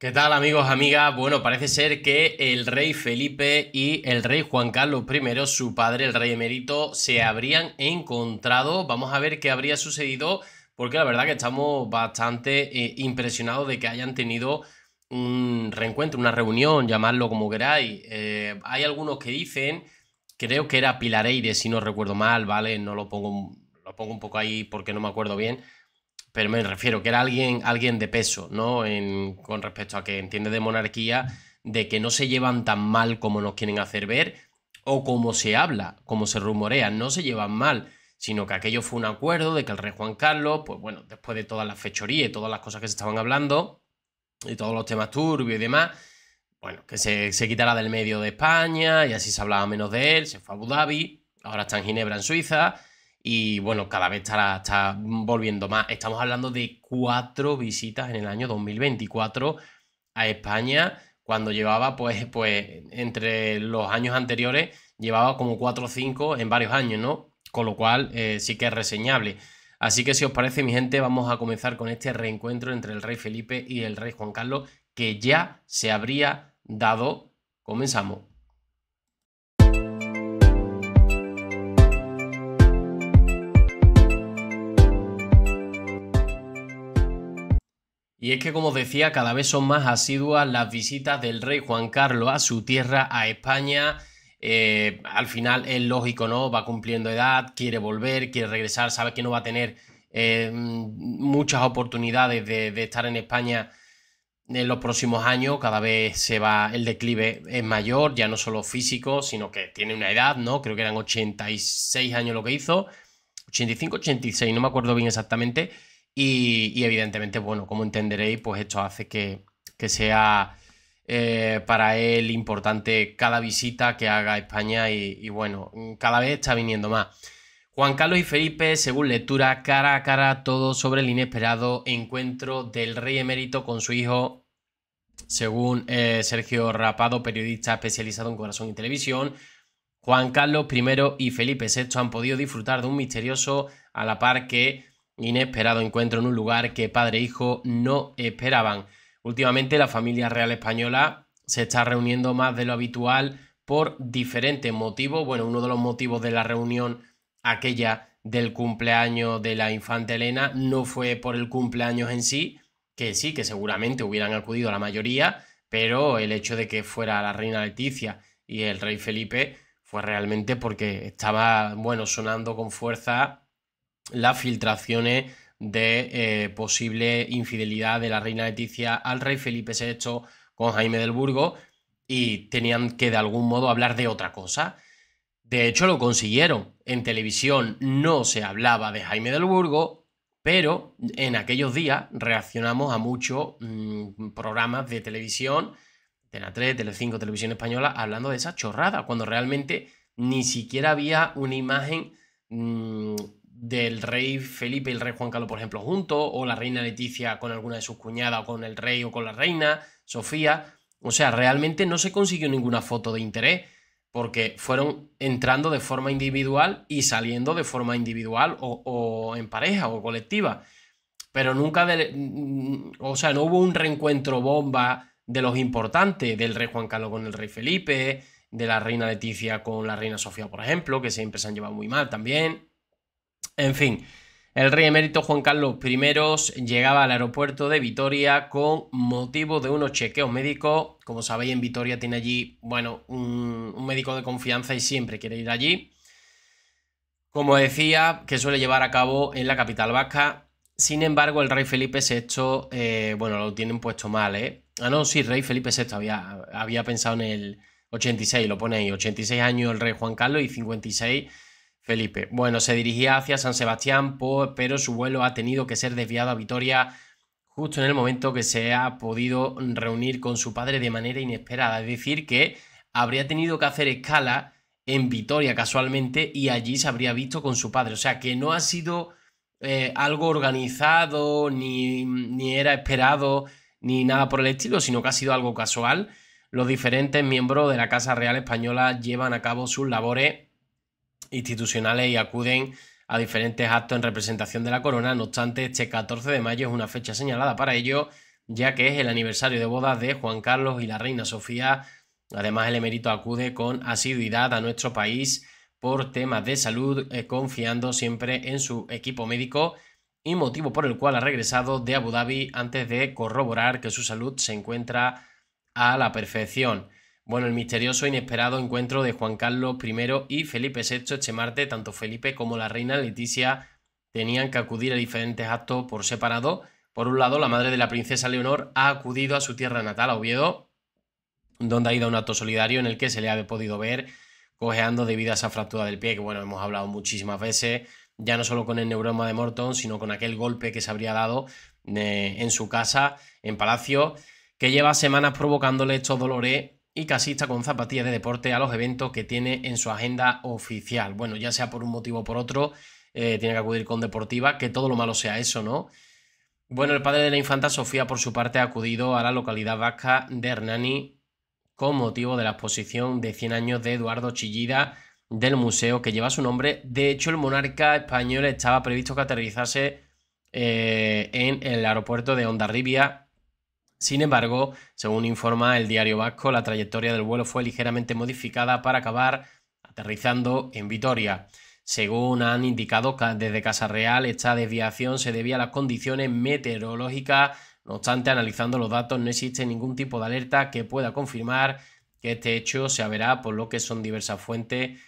¿Qué tal amigos, amigas? Bueno, parece ser que el rey Felipe y el rey Juan Carlos I, su padre, el rey emérito, se habrían encontrado. Vamos a ver qué habría sucedido, porque la verdad que estamos bastante eh, impresionados de que hayan tenido un reencuentro, una reunión, llamadlo como queráis. Eh, hay algunos que dicen, creo que era Pilareire, si no recuerdo mal, ¿vale? No lo pongo, lo pongo un poco ahí porque no me acuerdo bien pero me refiero que era alguien, alguien de peso, ¿no? con respecto a que entiende de monarquía, de que no se llevan tan mal como nos quieren hacer ver, o como se habla, como se rumorea, no se llevan mal, sino que aquello fue un acuerdo de que el rey Juan Carlos, pues bueno, después de todas las fechorías y todas las cosas que se estaban hablando, y todos los temas turbios y demás, bueno, que se, se quitara del medio de España y así se hablaba menos de él, se fue a Abu Dhabi, ahora está en Ginebra, en Suiza, y bueno, cada vez estará, está volviendo más. Estamos hablando de cuatro visitas en el año 2024 a España, cuando llevaba, pues, pues entre los años anteriores, llevaba como cuatro o cinco en varios años, ¿no? Con lo cual eh, sí que es reseñable. Así que si os parece, mi gente, vamos a comenzar con este reencuentro entre el rey Felipe y el rey Juan Carlos, que ya se habría dado. Comenzamos. Y es que, como decía, cada vez son más asiduas las visitas del rey Juan Carlos a su tierra, a España. Eh, al final es lógico, ¿no? Va cumpliendo edad, quiere volver, quiere regresar, sabe que no va a tener eh, muchas oportunidades de, estar en España en los próximos años. Cada vez se va, el declive es mayor, ya no solo físico, sino que tiene una edad, ¿no? Creo que eran 86 años lo que hizo. 85, 86, no me acuerdo bien exactamente y, evidentemente, bueno, como entenderéis, pues esto hace que, sea eh, para él importante cada visita que haga a España y, bueno, cada vez está viniendo más. Juan Carlos y Felipe, según lectura, cara a cara, todo sobre el inesperado encuentro del rey emérito con su hijo, según eh, Sergio Rapado, periodista especializado en corazón y televisión. Juan Carlos I y Felipe VI han podido disfrutar de un misterioso a la par que inesperado encuentro en un lugar que padre e hijo no esperaban. Últimamente la familia real española se está reuniendo más de lo habitual por diferentes motivos. Bueno, uno de los motivos de la reunión aquella del cumpleaños de la infanta Elena no fue por el cumpleaños en sí, que sí, que seguramente hubieran acudido la mayoría, pero el hecho de que fuera la reina Leticia y el rey Felipe fue realmente porque estaba, bueno, sonando con fuerza las filtraciones de eh, posible infidelidad de la reina Leticia al rey Felipe VI con Jaime del Burgo y tenían que de algún modo hablar de otra cosa. De hecho lo consiguieron. En televisión no se hablaba de Jaime del Burgo, pero en aquellos días reaccionamos a muchos mm, programas de televisión, Tena 3, Telecinco, Televisión Española, hablando de esa chorrada, cuando realmente ni siquiera había una imagen mm, del rey Felipe y el rey Juan Carlos, por ejemplo, juntos, o la reina Leticia con alguna de sus cuñadas, o con el rey o con la reina, Sofía. O sea, realmente no se consiguió ninguna foto de interés, porque fueron entrando de forma individual y saliendo de forma individual o, en pareja o colectiva. Pero nunca, o sea, no hubo un reencuentro bomba de los importantes, del rey Juan Carlos con el rey Felipe, de la reina Leticia con la reina Sofía, por ejemplo, que siempre se han llevado muy mal también. En fin, el rey emérito Juan Carlos I llegaba al aeropuerto de Vitoria con motivo de unos chequeos médicos. Como sabéis, en Vitoria tiene allí, bueno, un, médico de confianza y siempre quiere ir allí. Como decía, que suele llevar a cabo en la capital vasca. Sin embargo, el rey Felipe VI, eh, bueno, lo tienen puesto mal, ¿eh? Ah, no, sí, rey Felipe VI había, había pensado en el 86, lo pone ahí, 86 años el rey Juan Carlos y 56 Felipe. Bueno, se dirigía hacia San Sebastián, pero su vuelo ha tenido que ser desviado a Vitoria justo en el momento que se ha podido reunir con su padre de manera inesperada. Es decir, que habría tenido que hacer escala en Vitoria casualmente y allí se habría visto con su padre. O sea, que no ha sido eh, algo organizado, ni, ni era esperado, ni nada por el estilo, sino que ha sido algo casual. Los diferentes miembros de la Casa Real Española llevan a cabo sus labores institucionales y acuden a diferentes actos en representación de la corona. No obstante, este 14 de mayo es una fecha señalada para ello ya que es el aniversario de bodas de Juan Carlos y la reina Sofía. Además, el emérito acude con asiduidad a nuestro país por temas de salud, eh, confiando siempre en su equipo médico y motivo por el cual ha regresado de Abu Dhabi antes de corroborar que su salud se encuentra a la perfección. Bueno, el misterioso e inesperado encuentro de Juan Carlos I y Felipe VI este martes, tanto Felipe como la reina Leticia tenían que acudir a diferentes actos por separado. Por un lado, la madre de la princesa Leonor ha acudido a su tierra natal, a Oviedo, donde ha ido a un acto solidario en el que se le ha podido ver cojeando debido a esa fractura del pie, que bueno, hemos hablado muchísimas veces, ya no solo con el neuroma de Morton, sino con aquel golpe que se habría dado eh, en su casa, en Palacio, que lleva semanas provocándole estos dolores y está con zapatillas de deporte a los eventos que tiene en su agenda oficial. Bueno, ya sea por un motivo o por otro, eh, tiene que acudir con deportiva, que todo lo malo sea eso, ¿no? Bueno, el padre de la infanta Sofía, por su parte, ha acudido a la localidad vasca de Hernani con motivo de la exposición de 100 años de Eduardo Chillida del museo que lleva su nombre. De hecho, el monarca español estaba previsto que aterrizase eh, en el aeropuerto de Ondarribia. Sin embargo, según informa el diario vasco, la trayectoria del vuelo fue ligeramente modificada para acabar aterrizando en Vitoria. Según han indicado desde Casa Real, esta desviación se debía a las condiciones meteorológicas no obstante, analizando los datos, no existe ningún tipo de alerta que pueda confirmar que este hecho se verá, por lo que son diversas fuentes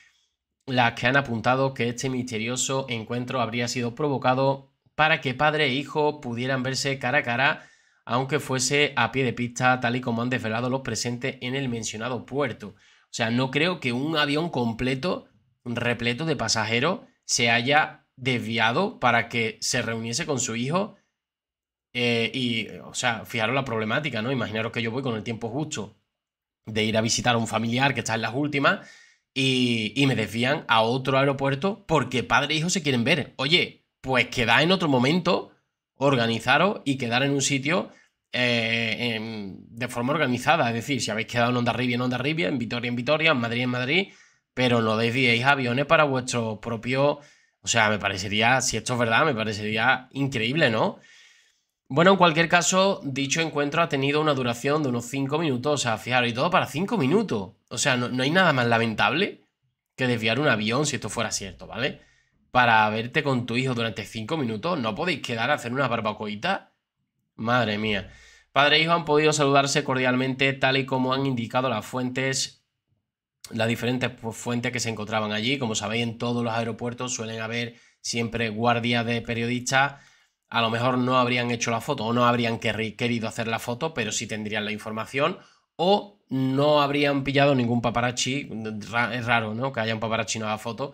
las que han apuntado que este misterioso encuentro habría sido provocado para que padre e hijo pudieran verse cara a cara, aunque fuese a pie de pista, tal y como han desvelado los presentes en el mencionado puerto. O sea, no creo que un avión completo, repleto de pasajeros, se haya desviado para que se reuniese con su hijo eh, y, o sea, fijaros la problemática, ¿no? Imaginaros que yo voy con el tiempo justo de ir a visitar a un familiar que está en las últimas y, me desvían a otro aeropuerto porque padre e hijo se quieren ver. Oye, pues quedad en otro momento, organizaros y quedar en un sitio eh, de forma organizada. Es decir, si habéis quedado en Ondarribia, en Ondarribia, en Vitoria, en Vitoria, en Madrid, en Madrid, pero no desviéis aviones para vuestro propio... O sea, me parecería, si esto es verdad, me parecería increíble, ¿no? Bueno, en cualquier caso, dicho encuentro ha tenido una duración de unos 5 minutos, o sea, fijaros, y todo para 5 minutos. O sea, no, hay nada más lamentable que desviar un avión, si esto fuera cierto, ¿vale? Para verte con tu hijo durante 5 minutos, ¿no podéis quedar a hacer una barbacoita? Madre mía. Padre e hijo han podido saludarse cordialmente, tal y como han indicado las fuentes, las diferentes fuentes que se encontraban allí. Como sabéis, en todos los aeropuertos suelen haber siempre guardias de periodistas a lo mejor no habrían hecho la foto o no habrían querido hacer la foto, pero sí tendrían la información o no habrían pillado ningún paparazzi. Es raro, ¿no? Que haya un paparazzi no haga foto.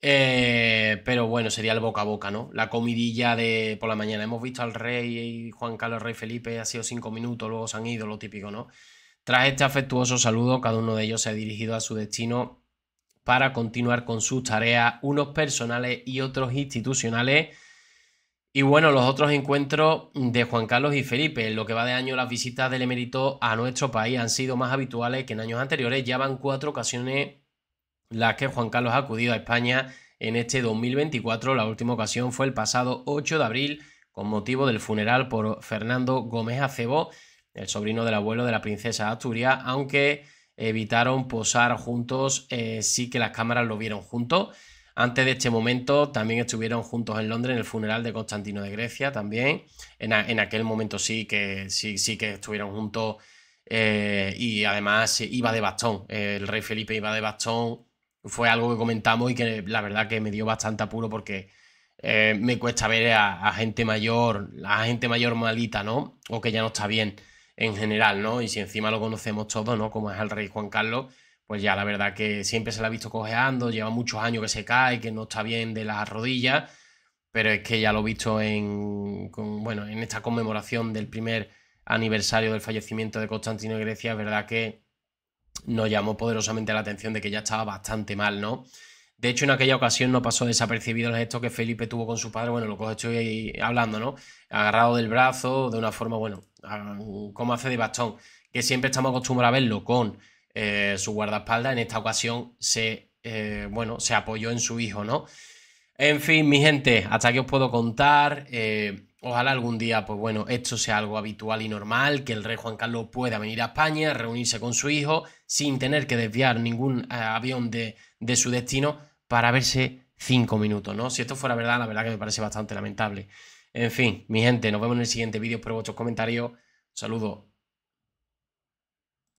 Eh, pero bueno, sería el boca a boca, ¿no? La comidilla de por la mañana. Hemos visto al rey y Juan Carlos Rey Felipe, ha sido cinco minutos, luego se han ido, lo típico, ¿no? Tras este afectuoso saludo, cada uno de ellos se ha dirigido a su destino para continuar con sus tareas, unos personales y otros institucionales y bueno, los otros encuentros de Juan Carlos y Felipe, en lo que va de año, las visitas del emérito a nuestro país han sido más habituales que en años anteriores. Ya van cuatro ocasiones las que Juan Carlos ha acudido a España en este 2024. La última ocasión fue el pasado 8 de abril, con motivo del funeral por Fernando Gómez Acebo, el sobrino del abuelo de la princesa Asturias, aunque evitaron posar juntos, eh, sí que las cámaras lo vieron juntos. Antes de este momento también estuvieron juntos en Londres en el funeral de Constantino de Grecia también. En, aquel momento sí que, sí, sí que estuvieron juntos eh, y además iba de bastón. El rey Felipe iba de bastón. Fue algo que comentamos y que la verdad que me dio bastante apuro porque eh, me cuesta ver a, gente mayor, a gente mayor malita, ¿no? O que ya no está bien en general, ¿no? Y si encima lo conocemos todos, ¿no? Como es el rey Juan Carlos pues ya la verdad que siempre se la ha visto cojeando, lleva muchos años que se cae, que no está bien de las rodillas, pero es que ya lo he visto en, bueno, en esta conmemoración del primer aniversario del fallecimiento de Constantino de Grecia, es verdad que nos llamó poderosamente la atención de que ya estaba bastante mal, ¿no? De hecho, en aquella ocasión no pasó desapercibido el gesto que Felipe tuvo con su padre, bueno, lo que estoy hablando, ¿no? Agarrado del brazo, de una forma, bueno, como hace de bastón, que siempre estamos acostumbrados a verlo con eh, su guardaespaldas, en esta ocasión se, eh, bueno, se apoyó en su hijo, ¿no? En fin, mi gente, hasta aquí os puedo contar. Eh, ojalá algún día, pues bueno, esto sea algo habitual y normal, que el rey Juan Carlos pueda venir a España, reunirse con su hijo, sin tener que desviar ningún eh, avión de, de su destino para verse cinco minutos, ¿no? Si esto fuera verdad, la verdad que me parece bastante lamentable. En fin, mi gente, nos vemos en el siguiente vídeo, espero vuestros comentarios. Saludos.